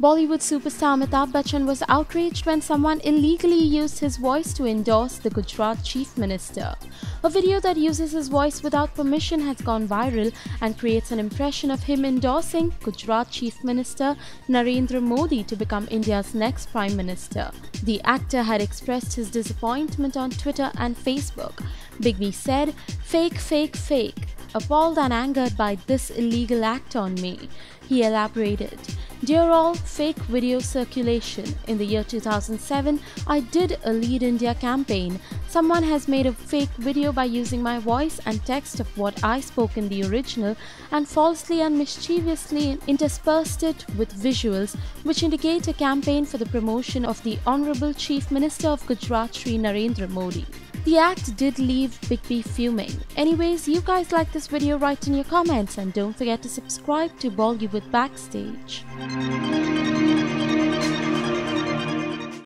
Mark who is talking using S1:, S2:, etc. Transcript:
S1: Bollywood superstar Amitabh Bachchan was outraged when someone illegally used his voice to endorse the Gujarat Chief Minister. A video that uses his voice without permission has gone viral and creates an impression of him endorsing Gujarat Chief Minister Narendra Modi to become India's next Prime Minister. The actor had expressed his disappointment on Twitter and Facebook. Big said, Fake, fake, fake. Appalled and angered by this illegal act on me, he elaborated. Dear all, fake video circulation. In the year 2007, I did a Lead India campaign. Someone has made a fake video by using my voice and text of what I spoke in the original and falsely and mischievously interspersed it with visuals which indicate a campaign for the promotion of the Honorable Chief Minister of Gujarat Sri Narendra Modi. The act did leave Big B fuming. Anyways, you guys like this video, write in your comments and don't forget to subscribe to Bollywood Backstage.